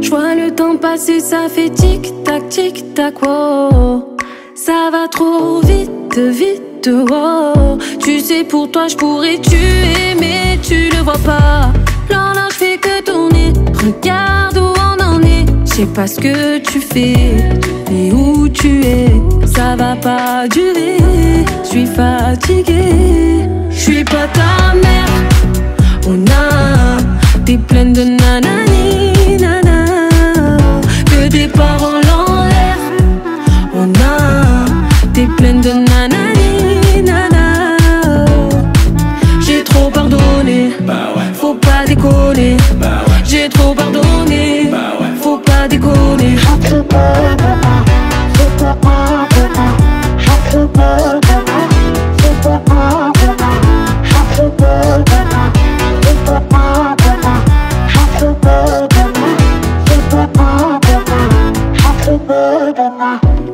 Je vois le temps passer, ça fait tic tac tic tac wow. Ça va trop vite, vite wow. Tu sais pour toi je pourrais tuer mais tu le vois pas. L'horloge fait que tourner, regarde où on en est. Je sais pas ce que tu fais, et où tu es, ça va pas durer. Je suis fatiguée, je suis pas ta mère. Bah ouais, faut pas déconner. bah ouais, J'ai trop pardonné, bah ouais. faut pas déconner.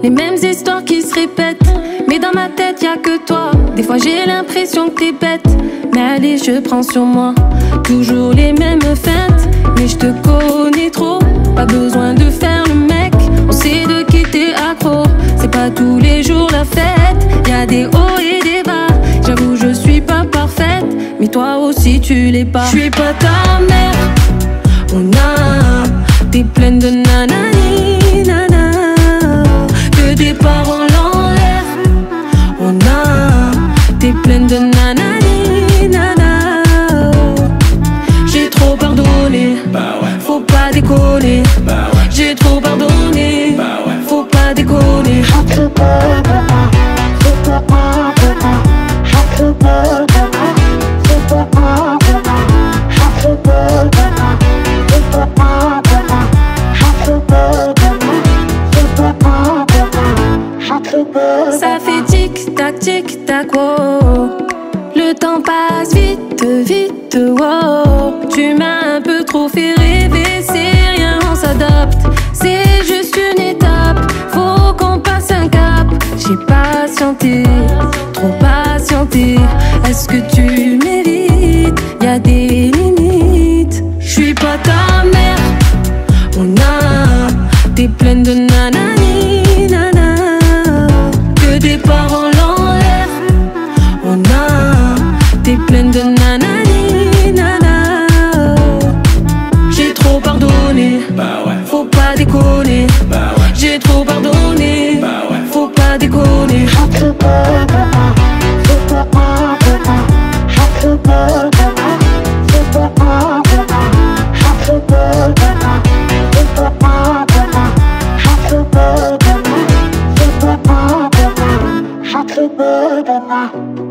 Les mêmes histoires qui se répètent, mais dans ma tête y a que toi. Des fois j'ai l'impression que t'es bête, mais allez je prends sur moi. Toujours les mêmes feintes, mais je te connais trop. Pas besoin de faire le mec, on sait de qui t'es accro. C'est pas tous les jours la fête, y a des hauts et des bas. J'avoue je suis pas parfaite, mais toi aussi tu l'es pas. Je suis pas ta mère, Ça fait tic-tac, tic-tac, wow. Le temps passe vite, vite. Tu m'as un peu trop fait patienté, trop patienté. Est-ce que 啊。